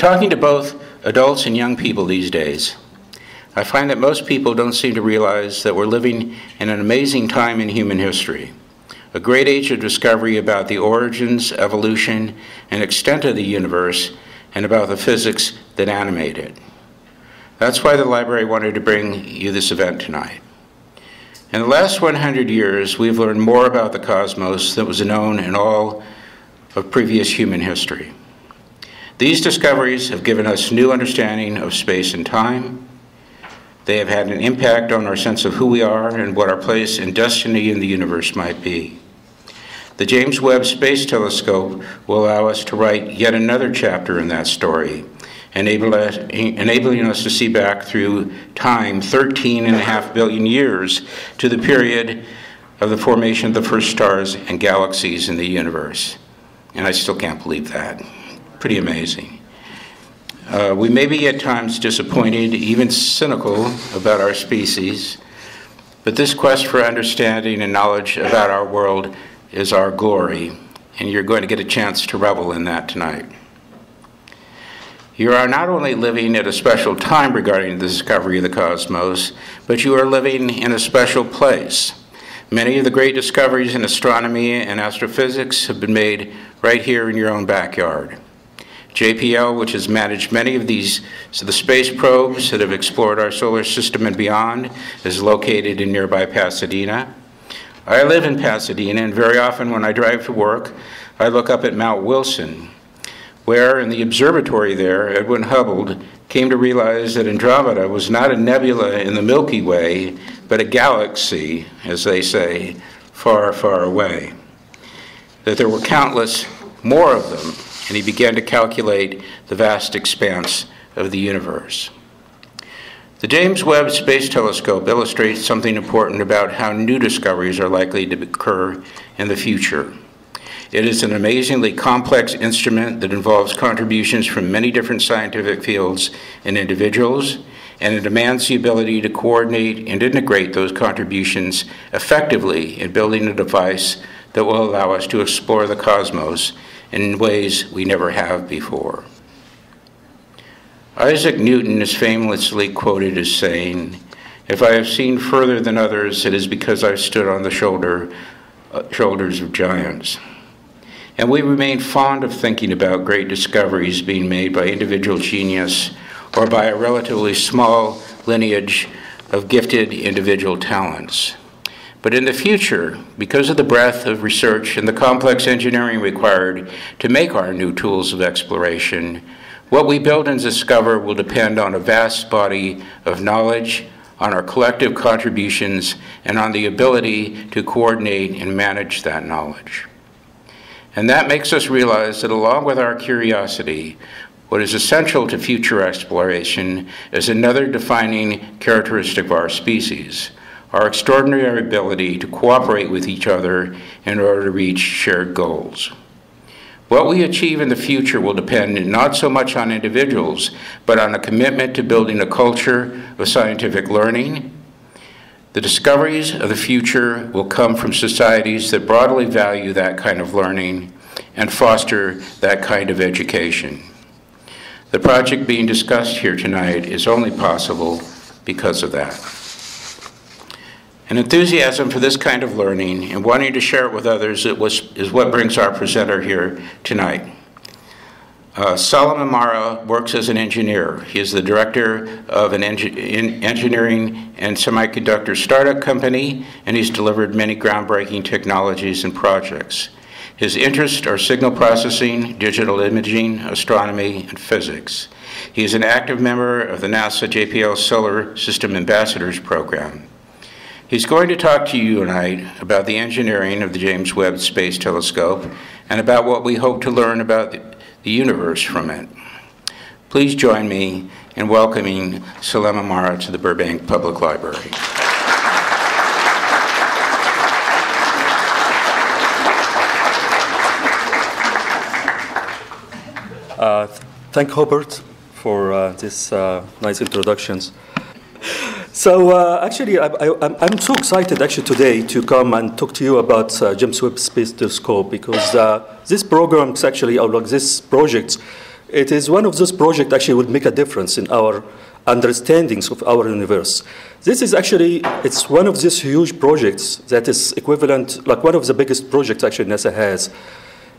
In talking to both adults and young people these days, I find that most people don't seem to realize that we're living in an amazing time in human history, a great age of discovery about the origins, evolution, and extent of the universe, and about the physics that animate it. That's why the library wanted to bring you this event tonight. In the last 100 years, we've learned more about the cosmos than was known in all of previous human history. These discoveries have given us new understanding of space and time. They have had an impact on our sense of who we are and what our place and destiny in the universe might be. The James Webb Space Telescope will allow us to write yet another chapter in that story, enabling us to see back through time 13 and a half billion years to the period of the formation of the first stars and galaxies in the universe. And I still can't believe that pretty amazing. Uh, we may be at times disappointed, even cynical about our species, but this quest for understanding and knowledge about our world is our glory, and you're going to get a chance to revel in that tonight. You are not only living at a special time regarding the discovery of the cosmos, but you are living in a special place. Many of the great discoveries in astronomy and astrophysics have been made right here in your own backyard. JPL, which has managed many of these, so the space probes that have explored our solar system and beyond, is located in nearby Pasadena. I live in Pasadena, and very often when I drive to work, I look up at Mount Wilson, where in the observatory there, Edwin Hubble came to realize that Andromeda was not a nebula in the Milky Way, but a galaxy, as they say, far, far away. That there were countless more of them and he began to calculate the vast expanse of the universe. The James Webb Space Telescope illustrates something important about how new discoveries are likely to occur in the future. It is an amazingly complex instrument that involves contributions from many different scientific fields and individuals, and it demands the ability to coordinate and integrate those contributions effectively in building a device that will allow us to explore the cosmos in ways we never have before. Isaac Newton is famously quoted as saying, If I have seen further than others, it is because I've stood on the shoulder, uh, shoulders of giants. And we remain fond of thinking about great discoveries being made by individual genius or by a relatively small lineage of gifted individual talents. But in the future, because of the breadth of research and the complex engineering required to make our new tools of exploration, what we build and discover will depend on a vast body of knowledge, on our collective contributions, and on the ability to coordinate and manage that knowledge. And that makes us realize that along with our curiosity, what is essential to future exploration is another defining characteristic of our species our extraordinary ability to cooperate with each other in order to reach shared goals. What we achieve in the future will depend not so much on individuals, but on a commitment to building a culture of scientific learning. The discoveries of the future will come from societies that broadly value that kind of learning and foster that kind of education. The project being discussed here tonight is only possible because of that. An enthusiasm for this kind of learning and wanting to share it with others it was, is what brings our presenter here tonight. Uh, Solomon Mara works as an engineer. He is the director of an engi engineering and semiconductor startup company, and he's delivered many groundbreaking technologies and projects. His interests are signal processing, digital imaging, astronomy, and physics. He is an active member of the NASA JPL Solar System Ambassadors Program. He's going to talk to you tonight about the engineering of the James Webb Space Telescope and about what we hope to learn about the universe from it. Please join me in welcoming Salem Amara to the Burbank Public Library. Uh, thank Hubert for uh, these uh, nice introductions. So uh, actually, I, am so excited actually today to come and talk to you about uh, James Webb Space Telescope because uh, this program actually, or like this project, it is one of those projects actually would make a difference in our understandings of our universe. This is actually, it's one of these huge projects that is equivalent, like one of the biggest projects actually NASA has,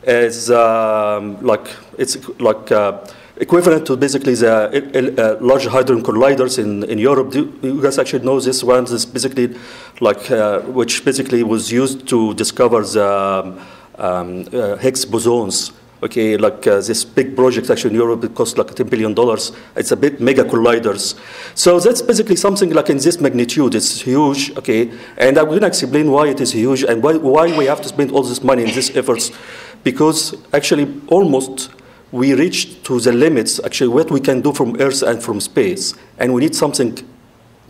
is um, like, it's like uh, equivalent to basically the uh, Large Hadron Colliders in, in Europe. Do you guys actually know this one? This basically like, uh, which basically was used to discover the um, um uh, Higgs bosons okay, like uh, this big project actually in Europe, it cost like $10 billion. It's a bit mega colliders. So that's basically something like in this magnitude. It's huge, okay? And I'm going to explain why it is huge and why, why we have to spend all this money in these efforts. Because actually almost we reached to the limits, actually what we can do from Earth and from space. And we need something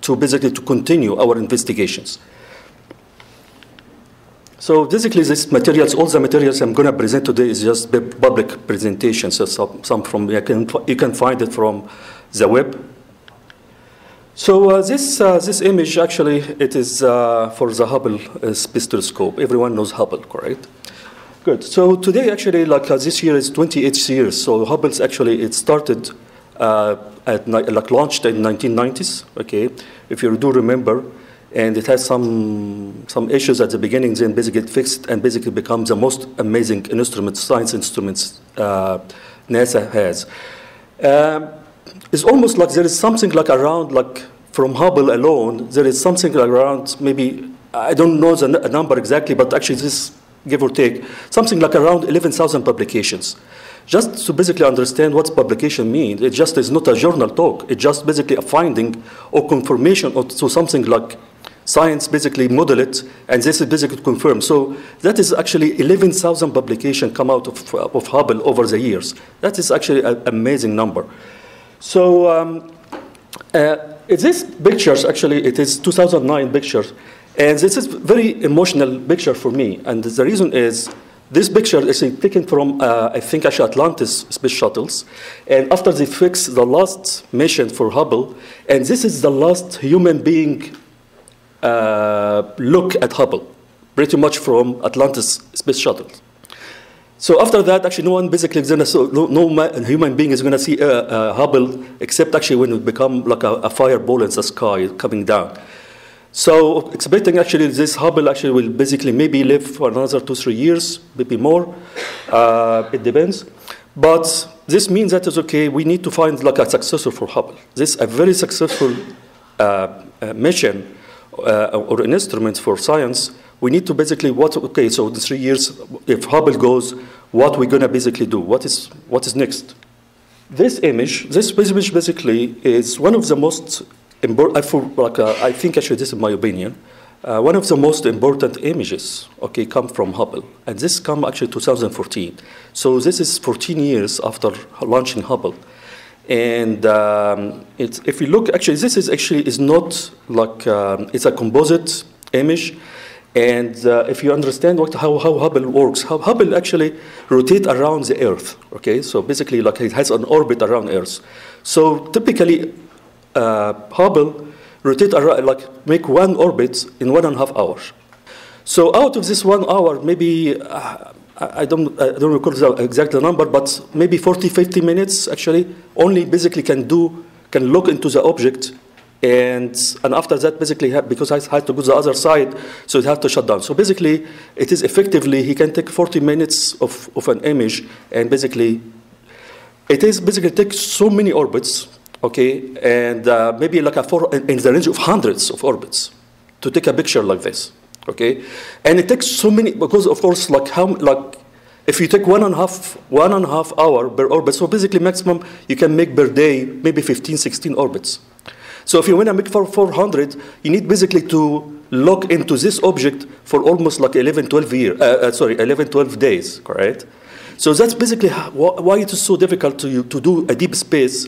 to basically to continue our investigations. So basically, these materials, all the materials I'm going to present today is just public presentations. So some, some from you can you can find it from the web. So uh, this uh, this image actually it is uh, for the Hubble uh, Space Telescope. Everyone knows Hubble, correct? Good. So today actually, like uh, this year is 28 years. So Hubble's actually it started uh, at like launched in 1990s. Okay, if you do remember and it has some some issues at the beginning, then basically get fixed and basically becomes the most amazing instrument, science instruments uh, NASA has. Um, it's almost like there is something like around like from Hubble alone, there is something like around maybe I don't know the number exactly, but actually this give or take something like around 11,000 publications. Just to basically understand what publication means, it just is not a journal talk. It's just basically a finding or confirmation to something like Science basically model it, and this is basically confirmed. So that is actually 11,000 publications come out of, of Hubble over the years. That is actually an amazing number. So um, uh, this pictures, actually, it is 2009 pictures, and this is a very emotional picture for me. And the reason is this picture is taken from, uh, I think, actually Atlantis space shuttles. And after they fixed the last mission for Hubble, and this is the last human being uh, look at Hubble, pretty much from Atlantis space shuttles. So after that, actually, no one basically gonna, so no, no human being is going to see uh, uh, Hubble except actually when it become like a, a, fireball in the sky coming down. So expecting actually this Hubble actually will basically maybe live for another two, three years, maybe more. Uh, it depends. But this means that it's okay, we need to find like a successor for Hubble. This a very successful uh, uh, mission uh, or an instrument for science, we need to basically what okay so in three years if hubble goes what we're going to basically do what is what is next this image this image basically is one of the most important like, uh, i think actually this is my opinion uh, one of the most important images okay come from hubble and this come actually 2014 so this is 14 years after launching hubble and um, if you look, actually, this is actually is not like um, it's a composite image. And uh, if you understand what, how, how Hubble works, how Hubble actually rotates around the Earth. Okay, so basically, like it has an orbit around Earth. So typically, uh, Hubble rotate around, like make one orbit in one and a half hours. So out of this one hour, maybe uh, I don't, I don't recall the exact number, but maybe 40, 50 minutes actually only basically can do, can look into the object and, and after that basically because I had to go to the other side, so it had to shut down. So basically it is effectively, he can take 40 minutes of, of an image and basically, it is basically take so many orbits, okay, and uh, maybe like a four, in the range of hundreds of orbits to take a picture like this okay? And it takes so many because of course like how like if you take one and a half one and a half hour per orbit so basically maximum you can make per day maybe 15 16 orbits. So if you want to make for 400 you need basically to look into this object for almost like 11 12 years uh, uh, sorry 11 12 days correct? So that's basically why it is so difficult to, to do a deep space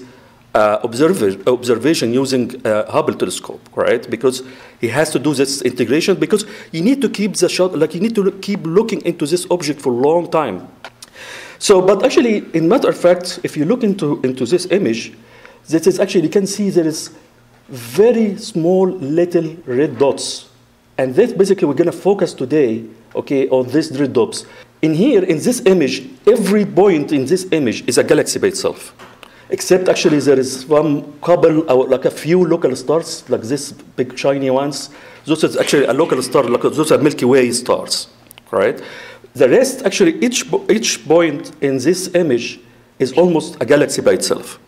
uh, observation using uh, Hubble telescope, right? Because he has to do this integration because you need to keep the shot, like you need to keep looking into this object for a long time. So, but actually, in matter of fact, if you look into, into this image, this is actually, you can see there is very small little red dots. And this basically we're gonna focus today, okay, on these red dots. in here, in this image, every point in this image is a galaxy by itself. Except actually there is one couple, or like a few local stars, like this big shiny ones. Those are actually a local star, like those are Milky Way stars, right? The rest, actually, each, each point in this image is almost a galaxy by itself.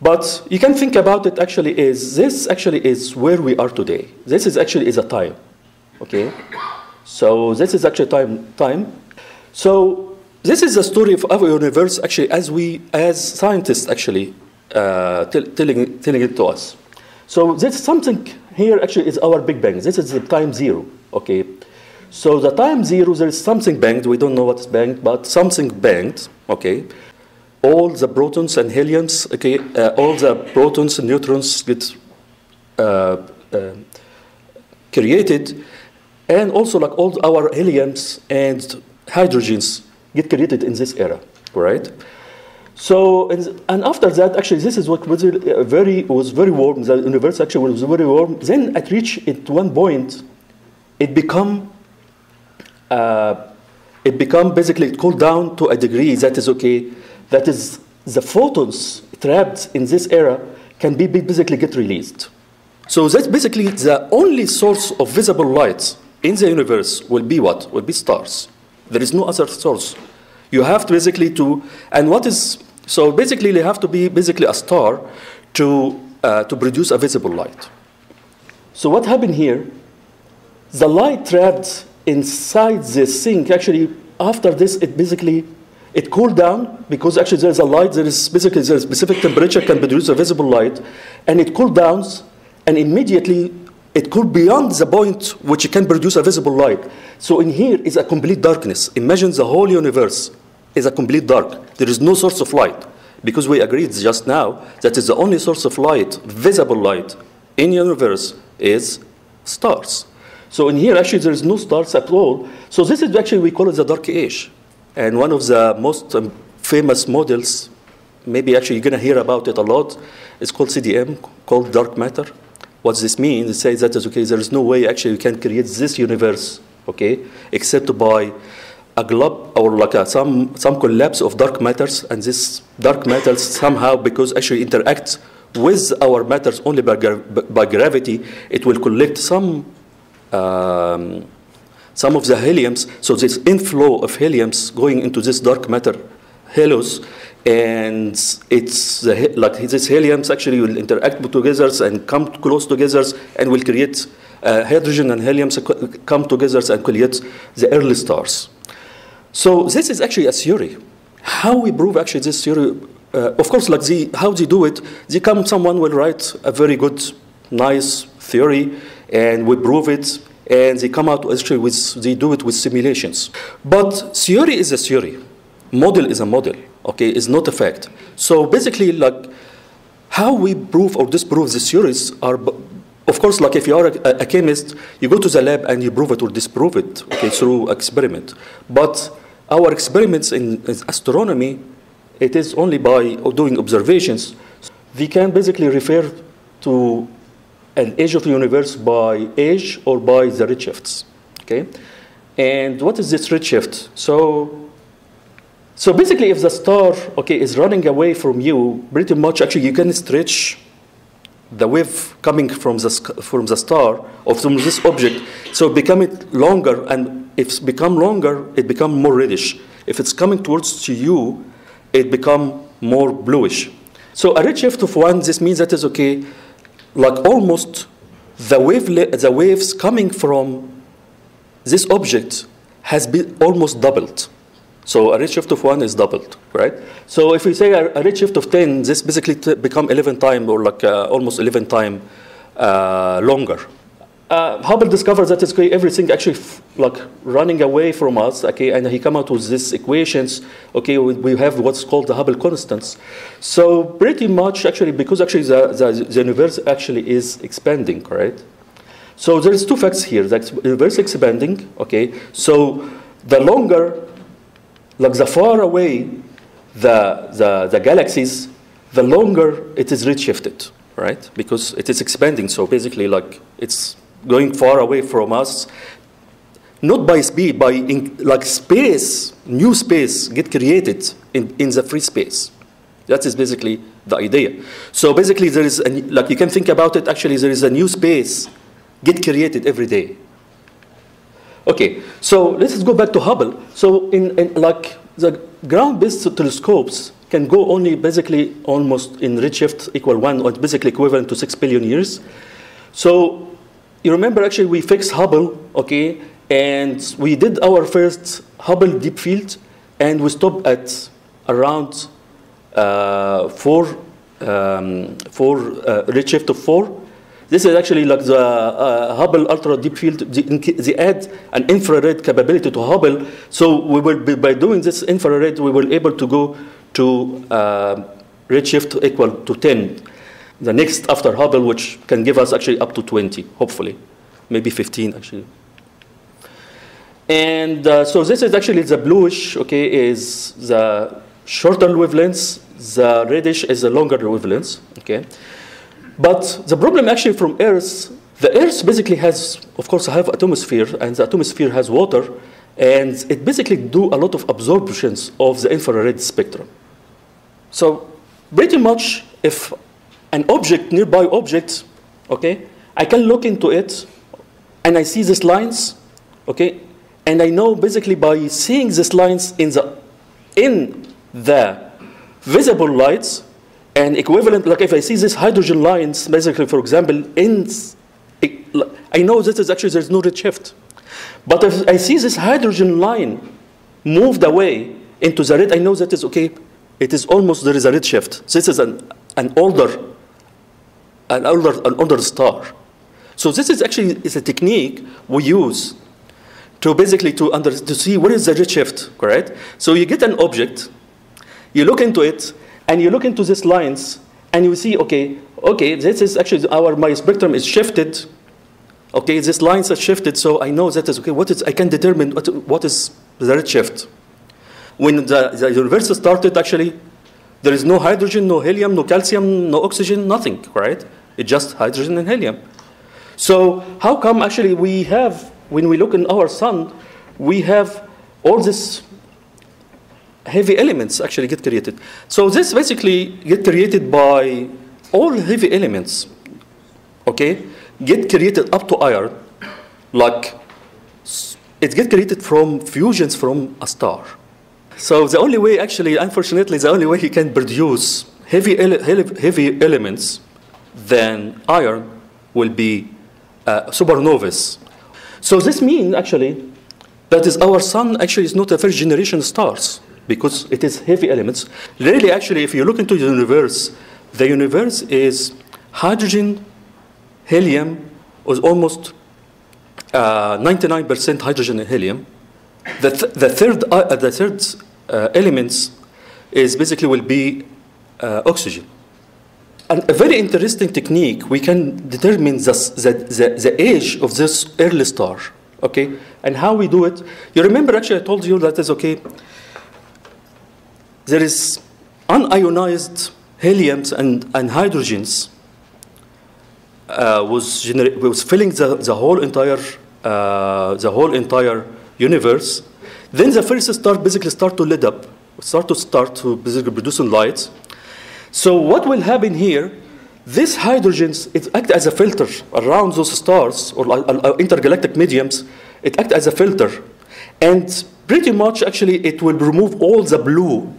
But you can think about it actually is this actually is where we are today. This is actually is a time, okay? So this is actually time time. So this is the story of our universe actually as we as scientists actually uh, telling telling it to us. So this something here actually is our Big Bang. This is the time zero, okay? So the time zero there is something banged. We don't know what is banged, but something banged, okay? all the protons and heliums, okay, uh, all the protons and neutrons get uh, uh, created, and also like all our heliums and hydrogens get created in this era, right? So and, after that, actually, this is what was very was very warm. The universe actually was very warm. Then at reach at one point, it become uh, it become basically it cooled down to a degree that is okay that is the photons trapped in this era can be basically get released. So that's basically the only source of visible light in the universe will be what? Will be stars. There is no other source. You have to basically to, and what is, so basically you have to be basically a star to, uh, to produce a visible light. So what happened here? The light trapped inside this thing, actually after this, it basically it cooled down because actually there's a light, there is basically there's a specific temperature can produce a visible light, and it cooled down, and immediately it cooled beyond the point which it can produce a visible light. So in here is a complete darkness. Imagine the whole universe is a complete dark. There is no source of light because we agreed just now that is the only source of light, visible light, in universe is stars. So in here actually there is no stars at all. So this is actually we call it the dark age. And one of the most um, famous models, maybe actually you're going to hear about it a lot, is called CDM, cold dark matter. What does this mean? It says that okay, there is no way actually you can create this universe, okay, except by a glob or like a, some some collapse of dark matters, and this dark matters somehow because actually interacts with our matters only by, by gravity, it will collect some. Um, some of the heliums, so this inflow of heliums going into this dark matter halos, and it's the, like these heliums actually will interact together and come close together and will create uh, hydrogen and helium come together and create the early stars. So this is actually a theory. How we prove actually this theory? Uh, of course, like the, how they do it, they come, someone will write a very good, nice theory, and we prove it, and they come out actually with, they do it with simulations. But theory is a theory. Model is a model, okay, it's not a fact. So basically, like, how we prove or disprove the theories are, of course, like if you are a, a, chemist, you go to the lab and you prove it or disprove it, okay, through experiment. But our experiments in, astronomy, it is only by doing observations. We can basically refer to an age of the universe by age or by the redshifts. Okay? And what is this redshift? So, so basically, if the star okay is running away from you, pretty much actually you can stretch the wave coming from the from the star or from this object, so become it longer, and if it's become longer, it become more reddish. If it's coming towards to you, it become more bluish. So a redshift of one, this means that is okay like almost the, wave the waves coming from this object has been almost doubled. So a redshift of 1 is doubled, right? So if we say a, a redshift of 10, this basically become 11 times or like uh, almost 11 times uh, longer uh, Hubble discovered that it's everything actually like running away from us, okay, and he come out with these equations, okay, we, we, have what's called the Hubble constants. So pretty much actually, because actually the, the, the universe actually is expanding, right? So there's two facts here, the universe expanding, okay, so the longer, like the far away the, the, the galaxies, the longer it is redshifted, right? Because it is expanding, so basically like it's going far away from us. not by speed, by in, like space, new space get created in, in the free space. That is basically the idea. So basically, there is, a, like you can think about it, actually, there is a new space get created every day. Okay, so let's go back to Hubble. So in, in like the ground-based telescopes can go only basically almost in redshift equal one, or basically equivalent to six billion years. So you remember actually we fixed Hubble, okay, and we did our first Hubble deep field, and we stopped at around uh, four, um, four uh, redshift of four. This is actually like the uh, Hubble Ultra Deep Field. They add an infrared capability to Hubble. So we will be, by doing this infrared, we will able to go to uh, redshift equal to 10. The next after Hubble, which can give us actually up to 20, hopefully, maybe 15 actually. And uh, so this is actually the bluish, okay, is the shorter wavelengths. The reddish is the longer wavelengths, okay. But the problem actually from Earth, the Earth basically has, of course, have atmosphere, and the atmosphere has water, and it basically do a lot of absorptions of the infrared spectrum. So pretty much if an object, nearby object, okay, I can look into it, and I see these lines, okay, and I know basically by seeing these lines in the, in the visible lights, and equivalent, like if I see these hydrogen lines, basically, for example, in, I know this is actually, there's no redshift. But if I see this hydrogen line moved away into the red, I know that is okay, it is almost, there is a redshift. This is an, an older, an older, an older star. So this is actually is a technique we use to basically to, under, to see what is the redshift, correct? So you get an object, you look into it, and you look into these lines, and you see, okay, okay, this is actually our my spectrum is shifted. Okay, these lines are shifted, so I know that is okay. What is I can determine what, what is the redshift. When the, the universe started, actually, there is no hydrogen, no helium, no calcium, no oxygen, nothing, right? It's just hydrogen and helium. So how come actually we have, when we look in our sun, we have all these heavy elements actually get created. So this basically get created by all heavy elements, okay, get created up to iron, like it get created from fusions from a star. So the only way, actually, unfortunately, the only way he can produce heavy, ele heavy elements than iron will be uh, supernovas. So this means, actually, that is our sun actually is not a first generation stars because it is heavy elements. Really, actually, if you look into the universe, the universe is hydrogen, helium, was almost 99% uh, hydrogen and helium. The, th the third, uh, the third uh, elements is basically will be uh, oxygen. And a very interesting technique, we can determine the, the, the, the age of this early star, okay? And how we do it. You remember, actually, I told you that is okay there is unionized heliums and, and hydrogens uh, was, was filling the, the whole entire uh, the whole entire universe. Then the first star basically start to light up, start to start to basically producing light. So what will happen here? These hydrogens it act as a filter around those stars or uh, intergalactic mediums. It acts as a filter, and pretty much actually it will remove all the blue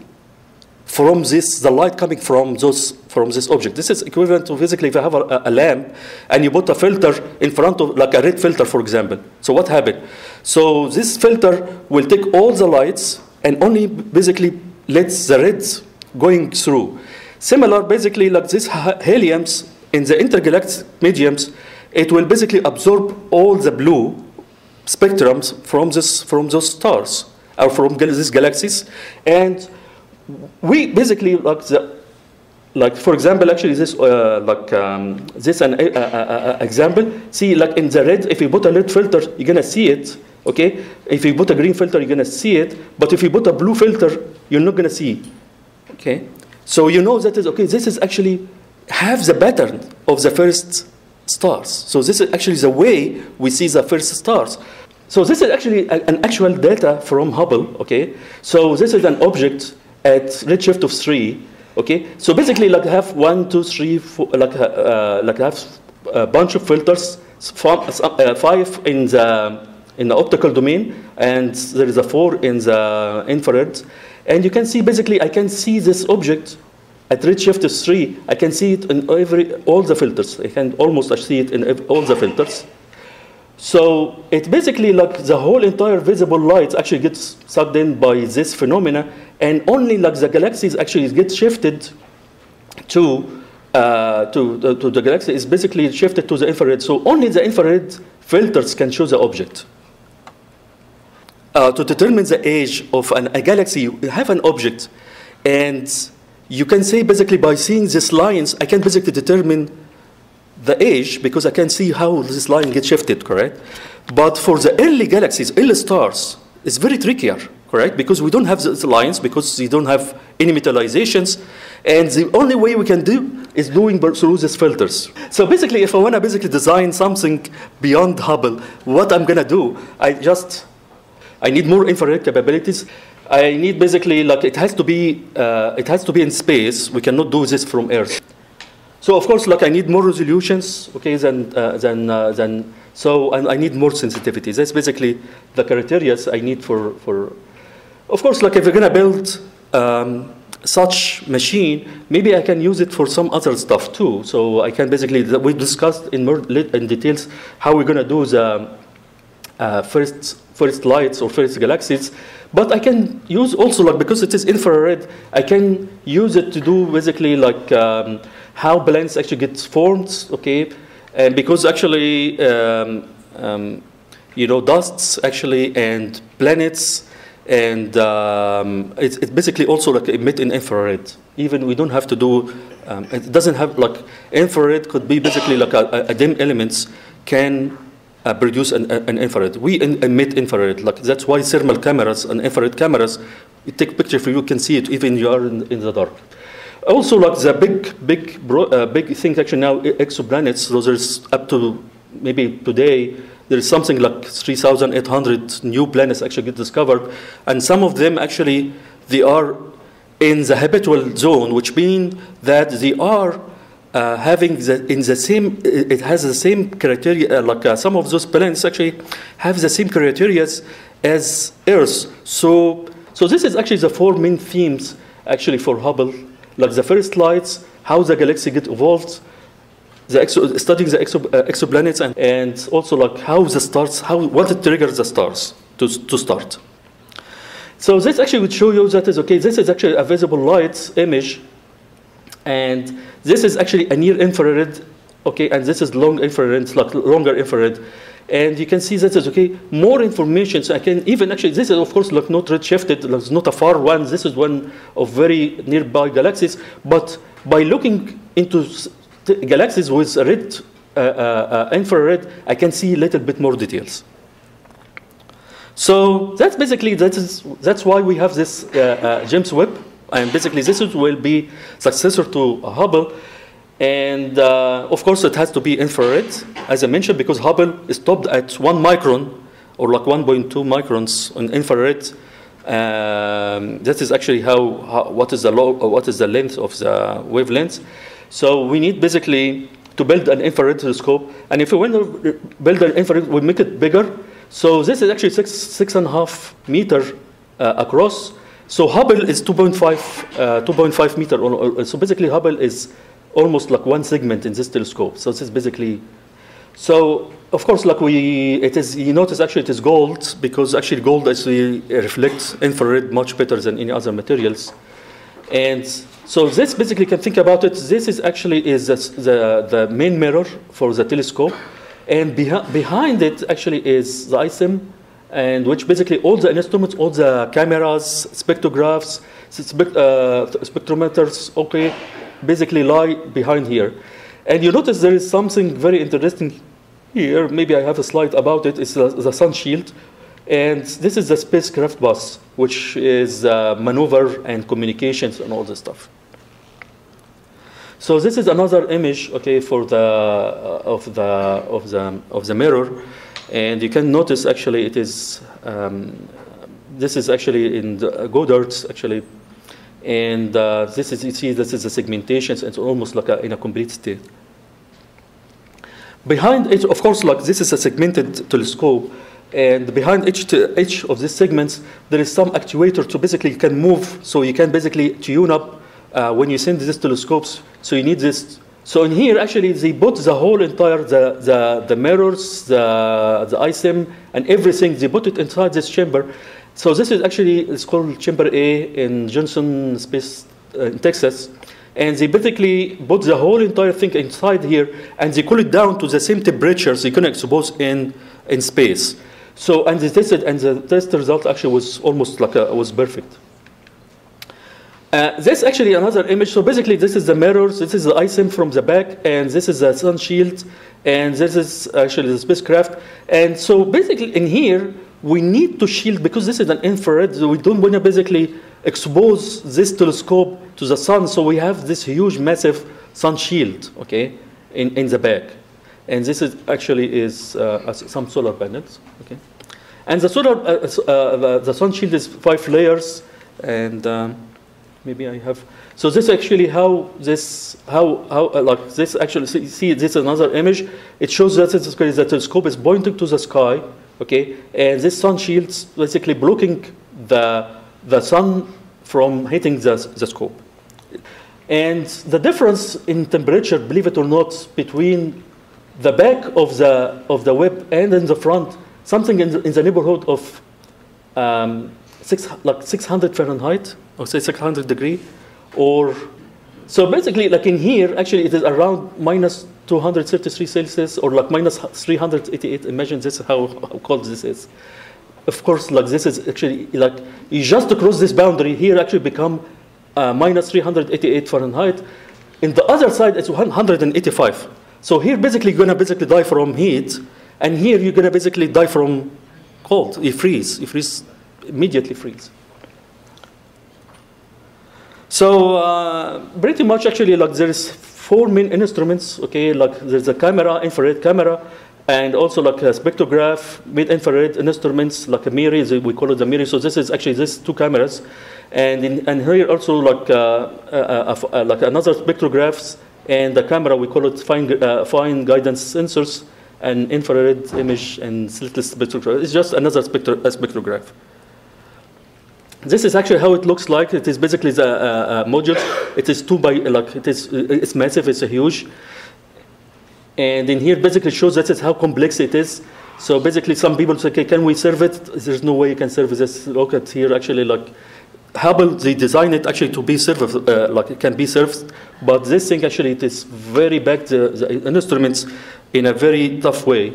from this, the light coming from those from this object. This is equivalent to basically if you have a, a, lamp and you put a filter in front of like a red filter, for example. So what happened? So this filter will take all the lights and only basically lets the reds going through. Similar, basically like this heliums in the intergalactic mediums, it will basically absorb all the blue spectrums from this from those stars or from these galaxies. And we basically like the, like for example actually this uh, like um, this an uh, uh, uh, example. See like in the red if you put a red filter you're gonna see it okay? If you put a green filter you're gonna see it. But if you put a blue filter you're not gonna see okay so you know that is okay this is actually have the pattern of the first stars so this is actually the way we see the first stars So this is actually a- an actual data from Hubble, okay? So this is an object at redshift of three, okay? So basically, like have one, two, three, four, like, uh, uh, like have a bunch of filters, fi- uh, five in the, in the optical domain, and there is a four in the infrared. And you can see, basically, I can see this object at redshift three. I can see it in every, all the filters. I can almost see it in all the filters. So it basically like the whole entire visible light actually gets sucked in by this phenomena, and only like the galaxies actually get shifted to uh, to, to, to the galaxy is basically shifted to the infrared. So only the infrared filters can show the object. Uh, to determine the age of an, a galaxy, you have an object, and you can say basically by seeing these lines, I can basically determine the age because I can see how this line gets shifted, correct? But for the early galaxies, early stars, it's very trickier, correct? Because we don't have the lines, because we don't have any metallizations, and the only way we can do is doing through these filters. So basically, if I want to basically design something beyond Hubble, what I'm gonna do, I just I need more infrared capabilities. I need basically like it has to be uh, it has to be in space. We cannot do this from Earth. So of course, like I need more resolutions, okay, than uh, than uh, than so, and I need more sensitivity. That's basically the criteria I need for for. Of course, like if we're gonna build um, such machine, maybe I can use it for some other stuff too. So I can basically we discussed in more in details how we're gonna do the uh, first first lights or first galaxies. But I can use also like because it is infrared, I can use it to do basically like um, how planets actually get formed, okay? And because actually, um, um, you know, dusts actually and planets and um, it's, it's basically also like emit in infrared. Even we don't have to do. Um, it doesn't have like infrared could be basically like a- a dim elements can uh, produce an, an infrared. We in, emit infrared. Like that's why thermal cameras and infrared cameras, take picture for you can see it even you are in, in the dark. Also, like the big, big, bro, uh, big thing actually now exoplanets. So there's up to maybe today there is something like 3,800 new planets actually get discovered, and some of them actually they are in the habitable zone, which means that they are uh, having the, in the same, it it has the same criteria, uh, like uh, some of those planets actually have the same criteria as Earth. So, so this is actually the four main themes actually for Hubble, like the first lights, how the galaxy get evolved, the exo, studying the exo, uh, exoplanets, and, and also like how the stars, how what it triggers the stars to, to start. So this actually would show you that is okay. This is actually a visible light image, and this is actually a near infrared, okay, and this is long infrared, like longer infrared, and you can see that is okay. More information, so I can even actually this is of course like not redshifted, it's not a far one. This is one of very nearby galaxies, but by looking into galaxies with red uh, uh, uh, infrared, I can see a little bit more details. So that's basically that is that's why we have this uh, uh, James Webb, and basically this will be successor to Hubble, and uh, of course it has to be infrared, as I mentioned, because Hubble is stopped at one micron or like 1.2 microns on infrared. Um, that is actually how, how what is the low, what is the length of the wavelength. So we need basically to build an infrared telescope, and if we want to build an infrared, we make it bigger. So this is actually six six and a half meter uh, across. So Hubble is 2.5 uh, 2.5 meter. uh, So basically Hubble is almost like one segment in this telescope. So this is basically so of course, like we, it is. You notice actually it is gold because actually gold actually reflects infrared much better than any other materials. And so this basically can think about it. This is actually is the the, the main mirror for the telescope, and behi- behind it actually is the ISIM, and which basically all the instruments, all the cameras, spectrographs, spect- uh, spectrometers, okay, basically lie behind here. And you notice there is something very interesting here. Maybe I have a slide about it. It's the, the sun shield. And this is the spacecraft bus, which is uh, maneuver and communications and all this stuff. So this is another image, okay, for the uh, of the of the of the mirror, And you can notice actually it is, um, this is actually in the Goddard actually. And uh, this is, you see, this is a segmentation, so it's almost like a, in a complete state. Behind each, of course, like this is a segmented telescope, and behind each, each of these segments, there is some actuator to basically you can move, so you can basically tune up uh, when you send these telescopes. So you need this. So in here, actually, they put the whole entire the the, the mirrors, the the ISIM, and everything. They put it inside this chamber. So this is actually it's called Chamber A in Johnson Space uh, in Texas and they basically put the whole entire thing inside here and they cool it down to the same temperatures they can expose in, in space. So, and they tested, and the test result actually was almost like a, was perfect. Uh, this actually another image. So basically, this is the mirrors. This is the ISIM from the back, and this is the sun shield, and this is actually the spacecraft. And so basically, in here, we need to shield because this is an infrared. So we don't want to basically expose this telescope to the sun. So we have this huge, massive sun shield, okay, in, in the back. And this is actually is uh, some solar panels, okay. And the solar, uh, uh, the, sun shield is five layers, and um, maybe I have. So this actually how this how how uh, like this actually see, see this is another image. It shows that the telescope is pointing to the sky, okay, and this sun shield's basically blocking the the sun from hitting the, the scope. And the difference in temperature, believe it or not, between the back of the of the Webb and in the front, something in the, in the neighborhood of um, six, like 600 Fahrenheit, or say 600 degree, or so basically, like in here, actually, it is around minus 233 Celsius, or like minus 388. Imagine this how, how cold this is. Of course, like this is actually like you just cross this boundary here, actually become uh, minus 388 Fahrenheit. In the other side, it's 185. So here, basically, you're gonna basically die from heat, and here you're gonna basically die from cold. You freeze. You freeze immediately freeze. So uh, pretty much actually like there's four main instruments. Okay, like there's a camera, infrared camera, and also like a spectrograph, mid-infrared instruments like a MIRI. We call it the MIRI. So this is actually these two cameras, and in, and here also like uh, uh, uh, like another spectrographs and the camera we call it fine uh, fine guidance sensors and infrared image and slitless spectrograph. It's just another spectro spectrograph. This is actually how it looks like. It is basically the uh, uh, module. It is two by like it is. It's massive. It's a huge. And in here, basically shows that is how complex it is. So basically, some people say, "Okay, can we serve it?" There's no way you can serve this. Look at here. Actually, like Hubble, they designed it actually to be served, uh, like it can be served. But this thing actually it is very back the, the instruments in a very tough way.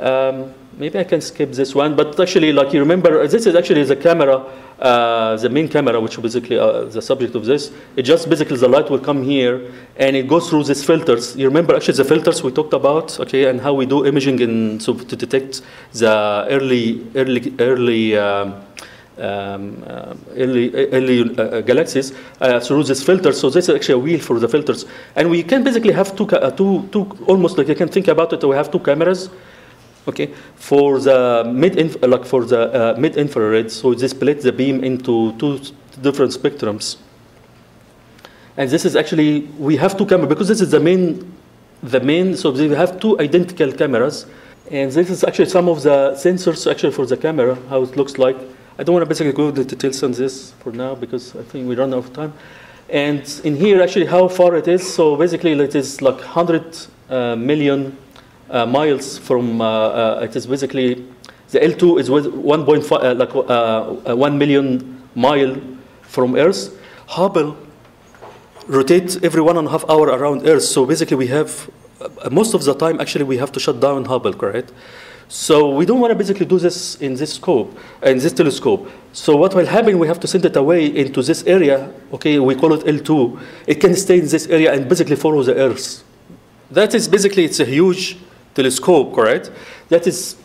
Um, maybe I can skip this one, but actually, like you remember, this is actually the camera, uh, the main camera, which is basically uh, the subject of this. It just basically the light will come here and it goes through these filters. You remember actually the filters we talked about, okay, and how we do imaging in so to detect the early, early, early. Um, um, uh, early, early uh, galaxies uh, through this filter. So this is actually a wheel for the filters, and we can basically have two, two, two almost like you can think about it. We have two cameras, okay, for the mid like for the mid infrared. So this split the beam into two different spectrums, and this is actually we have two cameras because this is the main, the main. So we have two identical cameras, and this is actually some of the sensors actually for the camera how it looks like. I don't want to basically go into details on this for now because I think we run out of time. And in here, actually, how far it is. So basically, it is like 100 uh, million uh, miles from. Uh, uh it is basically the L2 is 1.5 uh, like uh, 1 million mile from Earth. Hubble rotates every one and a half hour around Earth. So basically, we have most of the time. Actually, we have to shut down Hubble, correct? So we don't want to basically do this in this scope, in this telescope. So what will happen, we have to send it away into this area, okay, we call it L2. It can stay in this area and basically follow the Earth. That is basically, it's a huge telescope, correct? That is,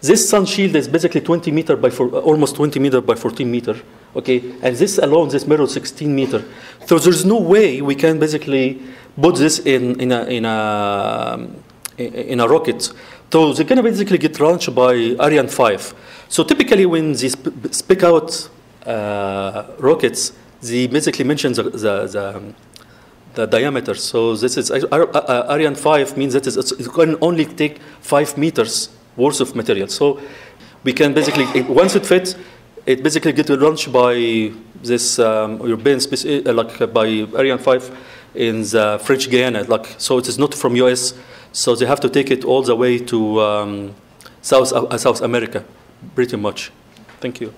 this sun shield is basically 20 meter by, four, uh, almost 20 meter by 14 meter, okay? And this alone, this mirror, 16 meter. So there's no way we can basically put this in, in, a, in, a, um, in a rocket So they're to basically get launched by Ariane 5. So typically when they sp- speak out uh, rockets, they basically mention the, the, the, um, the diameter. So this is Ariane 5 means that it can only take five meters worth of material. So we can basically, once it fits, it basically gets launched by this um, European space, uh, like uh, by Ariane 5 in the French Guiana. Like, so it is not from US. So they have to take it all the way to um, South, uh, South America, pretty much. Thank you.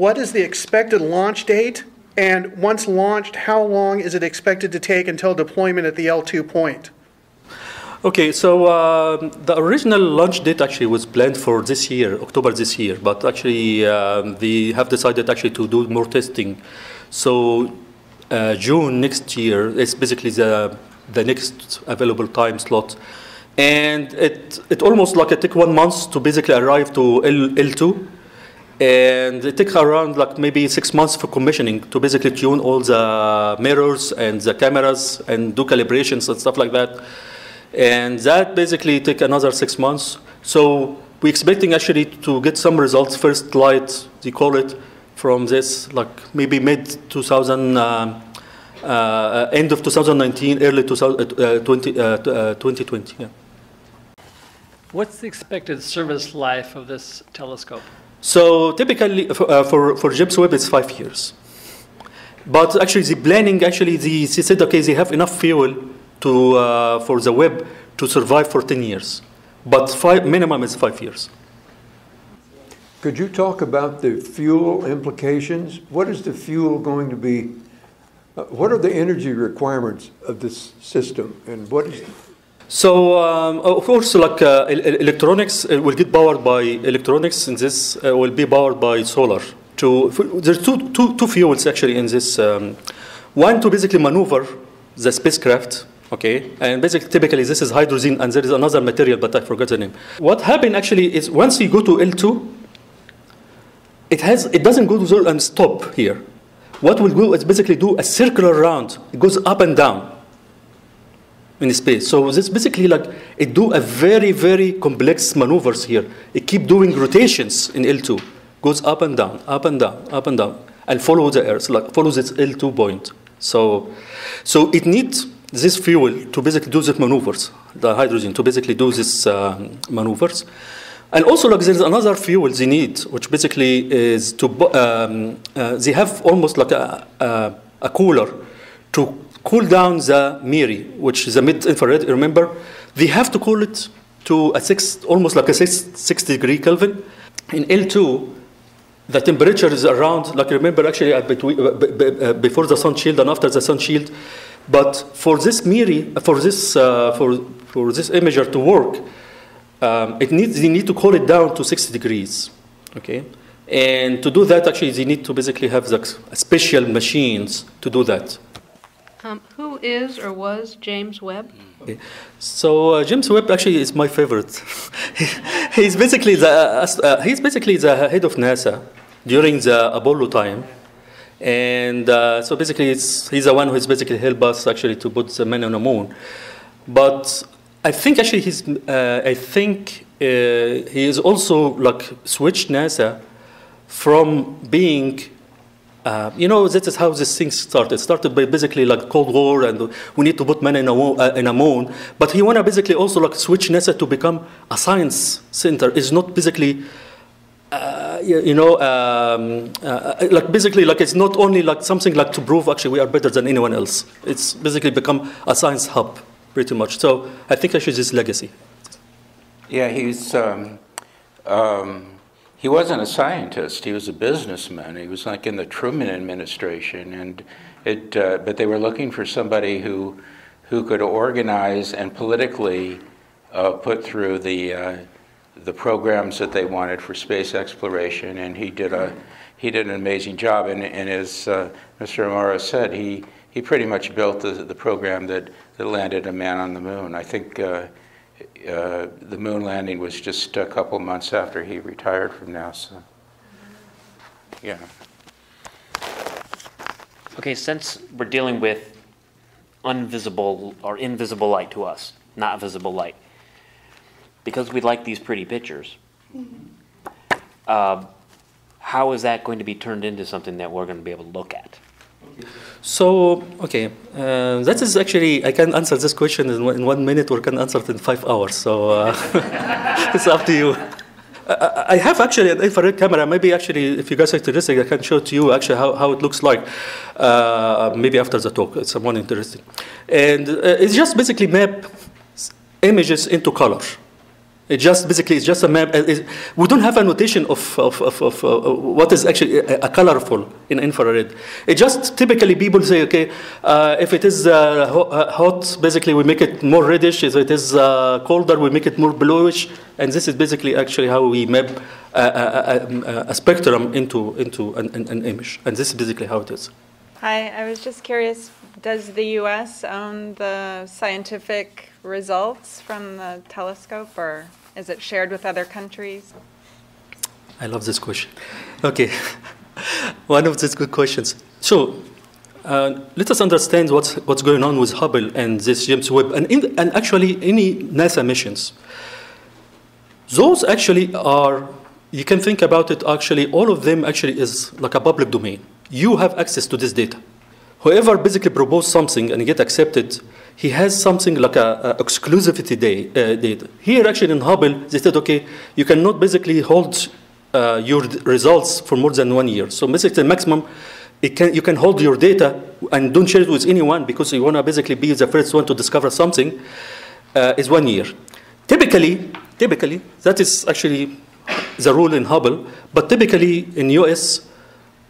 What is the expected launch date? And once launched, how long is it expected to take until deployment at the L2 point? Okay, so um the original launch date actually was planned for this year, October this year, but actually um, they have decided actually to do more testing. So uh, June next year is basically the the next available time slot, and it it almost like it took one month to basically arrive to L, L2 and it takes around like maybe six months for commissioning to basically tune all the mirrors and the cameras and do calibrations and stuff like that. And that basically take another six months. So we're expecting actually to get some results first light they call it from this like maybe mid 2000 um, uh, end of 2019 early 2020 uh, uh, 2020 yeah. What's the expected service life of this telescope? So typically for, uh, for, for James Webb, it's five years. But actually, the planning, actually, the, they said, okay, they have enough fuel to, uh, for the Webb to survive for 10 years. But five, minimum is five years. Could you talk about the fuel implications? What is the fuel going to be? uh, What are the energy requirements of this system? And what is, So um, of course, like uh, el- el- electronics uh, will get powered by electronics, and this uh, will be powered by solar. To there's two, two, two fuels actually in this. Um, one to basically maneuver the spacecraft. Okay, and basically, typically this is hydrogen, and there is another material, but I forgot the name. What happened actually is once you go to L2, it has it doesn't go to zero and stop here. What will go is basically do a circular round. It goes up and down in space. So this basically like it do a very very complex maneuvers here. It keep doing rotations in L2, goes up and down, up and down, up and down, and follow the Earth, like follows its L2 point. So, so it needs this fuel to basically do these maneuvers, the hydrogen to basically do these um, maneuvers. And also, like there's another fuel they need, which basically is to um, uh, they have almost like a, a, a cooler to cool down the MIRI, which is a mid-infrared. Remember, they have to cool it to a six, almost like a six, six degree Kelvin. In L2, the temperature is around, like you remember actually between, uh, b- b- uh, before the sun shield and after the sun shield. But for this MIRI, for this, uh, for, for this imager to work, um, it needs, they need to cool it down to 60 degrees. Okay? And to do that, actually, they need to basically have the special machines to do that. Um, who is or was James Webb? Okay. So uh, James Webb actually is my favorite. he's basically the uh, uh, he's basically the head of NASA during the Apollo time, and uh, so basically he's the one who's basically helped us actually to put the man on the moon. But I think actually he's uh, I think uh, he is also like switched NASA from being uh, you know, that is how this thing started. It started by basically like Cold War, and we need to put men in a, uh, in a moon. But he wanna basically also like switch NASA to become a science center. It's not basically, uh, you you know, um, uh, like basically like it's not only like something like to prove actually we are better than anyone else. It's basically become a science hub, pretty much. So I think actually this legacy. Yeah, he's, um, um, he wasn't a scientist, he was a businessman. He was like in the Truman administration, and it, uh, but they were looking for somebody who, who could organize and politically uh, put through the, uh, the programs that they wanted for space exploration, and he did a, he did an amazing job. And, and as uh, Mr. Amaro said, he, he pretty much built the, the program that, that landed a man on the moon. I think uh, the moon landing was just a couple months after he retired from NASA. Yeah. Okay, since we're dealing with invisible or invisible light to us, not visible light, because we like these pretty pictures, uh, how is that going to be turned into something that we're going to be able to look at? So, okay, uh, that is actually, I can answer this question in one, in one minute or can answer it in five hours. So uh, it's up to you. I, I have actually an infrared camera. Maybe actually, if you guys are interested, I can show to you actually how, how it looks like. Uh, maybe after the talk, it's someone interesting. And uh, it's just basically map images into color. It just basically it's just a map. we don't have a notation of, of, of, of uh, what is actually a, a colorful in infrared. It just typically people say, okay, uh, if it is uh, uh, hot, basically we make it more reddish. If it is uh, colder, we make it more bluish. And this is basically actually how we map a, a, a, a spectrum into into an, an, an image. And this is basically how it is. Hi, I was just curious, does the US own the scientific results from the telescope, or is it shared with other countries? I love this question. Okay, one of these good questions. So, uh, let us understand what's, what's going on with Hubble and this James Webb, and, in, and actually any NASA missions. Those actually are, you can think about it actually, all of them actually is like a public domain. You have access to this data. Whoever basically proposed something and get accepted, he has something like a, a exclusivity day, uh, data. Here actually in Hubble, they said, okay, you cannot basically hold uh, your results for more than one year. So basically the maximum, it can, you can hold your data and don't share it with anyone because you want to basically be the first one to discover something, uh, is one year. Typically, typically, that is actually the rule in Hubble, but typically in US,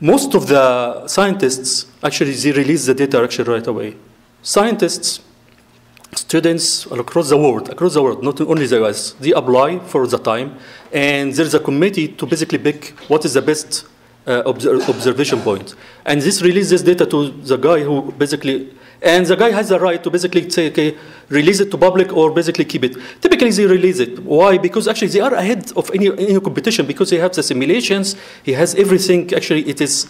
most of the scientists actually they release the data actually right away. Scientists, students across the world, across the world, not only the US, they apply for the time, and there is a committee to basically pick what is the best uh, obser- observation point. And this releases data to the guy who basically, and the guy has the right to basically say, okay, release it to public or basically keep it. Typically, they release it. Why? Because actually they are ahead of any, any competition because they have the simulations, he has everything, actually, it is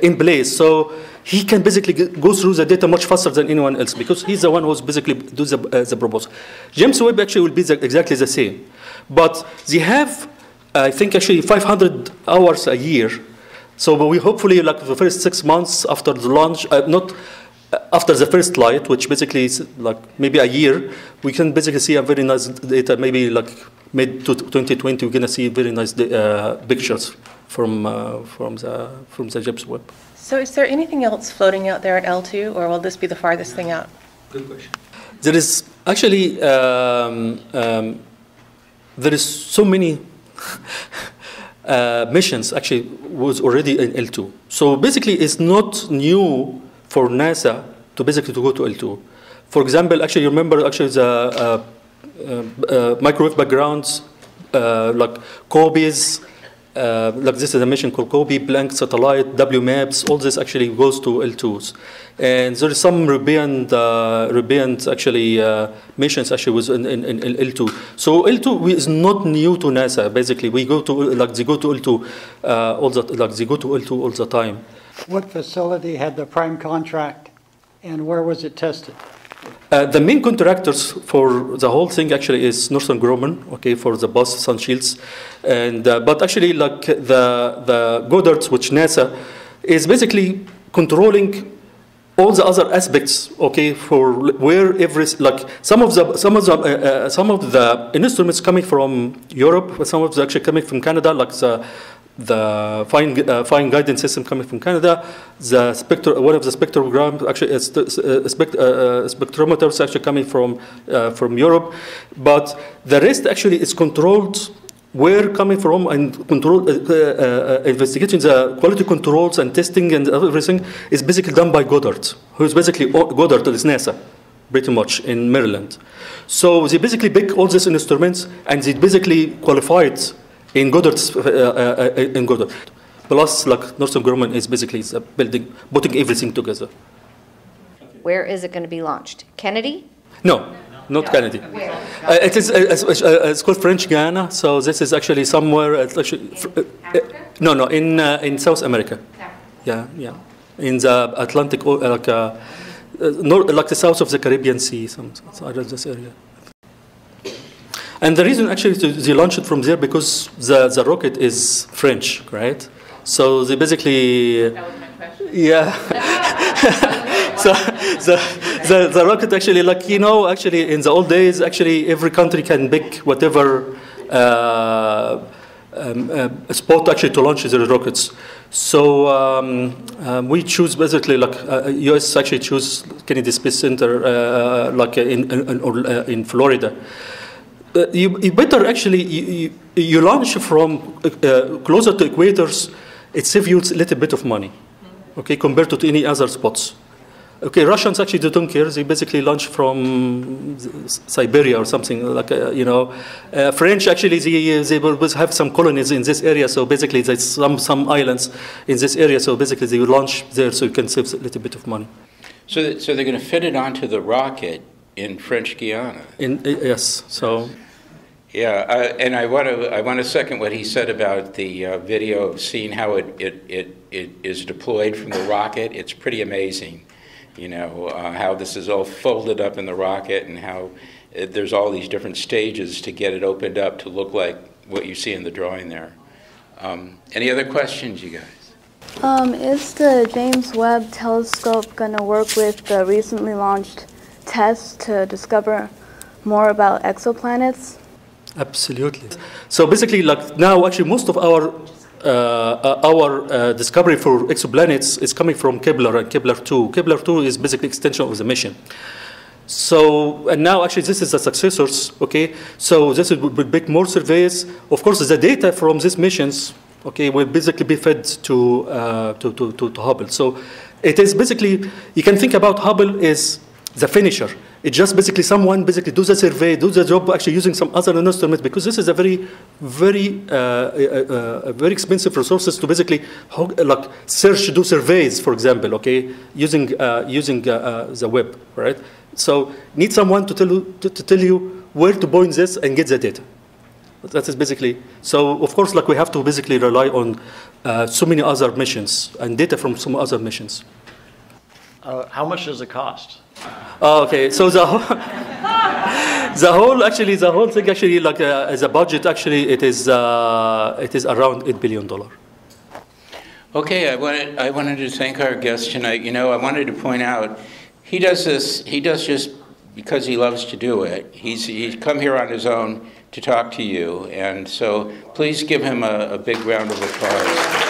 in place. So he can basically go through the data much faster than anyone else because he's the one who's basically do the, uh, the proposal. James Webb actually will be the, exactly the same. But they have, I think, actually 500 hours a year. So we hopefully, like the first six months after the launch, uh, not uh, after the first light, which basically is like maybe a year, we can basically see a very nice data, maybe like mid to 2020, we're going to see very nice uh, pictures from, uh, from, the, from the James Webb. So is there anything else floating out there at L2, or will this be the farthest thing out? Good question. There is actually um, um, there is so many uh, missions actually was already in L2. So basically, it's not new for NASA to basically to go to L2. For example, actually, you remember actually the uh, uh, uh, microwave backgrounds uh, like COBE's. Uh, like this is a mission called COBE, Planck satellite, WMAPS, all this actually goes to L2s. And there is some European, uh, actually uh, missions actually was in, in, in L2. So L2 is not new to NASA. Basically, we go to like they go to L2 uh, all the like they go to L2 all the time. What facility had the prime contract and where was it tested? Uh, the main contractors for the whole thing actually is Northrop Grumman, okay, for the bus sun shields, and uh, but actually like the the Goddard, which NASA is basically controlling all the other aspects, okay, for where every like some of the some of the uh, uh, some of the instruments coming from Europe, some of the actually coming from Canada, like the the fine uh, fine guidance system coming from Canada, the spectro one of the spectrogram actually is uh, spect, uh, spectrometers actually coming from uh, from Europe, but the rest actually is controlled where coming from and control uh, uh, investigating the quality controls and testing and everything is basically done by Goddard, who is basically Goddard is NASA, pretty much in Maryland. So they basically pick all these instruments and they basically qualified in Goddard's uh, uh, uh, in Goddard. Plus, like Northrop Grumman is basically uh, building, putting everything together. Where is it going to be launched? Kennedy? No, not Kennedy. Uh, it is uh, it's, uh, it's called French Guiana. So this is actually somewhere. Actually, uh, uh, no, no, in uh, in South America. Yeah, yeah. in the Atlantic, like, uh, uh, nor- like the south of the Caribbean Sea, some, some around this area. And the reason actually they launched it from there because the, the rocket is French, right? So they basically. That was my question. Yeah. so the, the, the rocket actually, like, you know, actually in the old days, actually every country can pick whatever uh, um, uh, spot actually to launch their rockets. So um, um, we choose basically like uh, U.S. actually choose Kennedy Space Center uh, like in in, uh, in Florida. Uh, you, you better actually you, you, you launch from uh, closer to equators. It saves you a little bit of money, okay, compared to any other spots. Okay, Russians actually they don't care. They basically launch from Siberia or something like uh, you know. Uh, French actually they they will have some colonies in this area, so basically there's some some islands in this area. So basically they will launch there, so you can save a little bit of money. So, so they're going to fit it onto the rocket in French Guiana. In uh, yes, so. Yeah, uh, and I want to I want to second what he said about the uh, video of seeing how it, it, it, it is deployed from the rocket. It's pretty amazing, you know, uh, how this is all folded up in the rocket and how it, there's all these different stages to get it opened up to look like what you see in the drawing there. Um, any other questions, you guys? Um, is the James Webb Telescope going to work with the recently launched TESS to discover more about exoplanets? Absolutely. So basically, like now, actually, most of our uh, uh, our uh, discovery for exoplanets is coming from Kepler and Kepler 2. Kepler 2 is basically extension of the mission. So, and now actually this is the successors, okay? So this will make more surveys. Of course, the data from these missions, okay, will basically be fed to, uh, to, to, to, to Hubble. So it is basically, you can think about Hubble is the finisher. It's just basically someone basically do the survey, do the job actually using some other instruments because this is a very, very, uh, uh, uh, very expensive resources to basically like search, do surveys, for example, okay, using uh, using uh, uh, the Webb, right? So need someone to tell you to, to tell you where to point this and get the data. That is basically so. Of course, like we have to basically rely on so many other missions and data from some other missions. Uh, how much does it cost? Oh, okay, so the whole, the whole actually the whole thing actually like uh, as a budget actually it is uh, it is around eight billion dollar. Okay, I wanted, I wanted to thank our guest tonight. You know, I wanted to point out, he does this, he does just because he loves to do it. He's, he's come here on his own to talk to you, and so please give him a, a big round of applause. Appreciate it.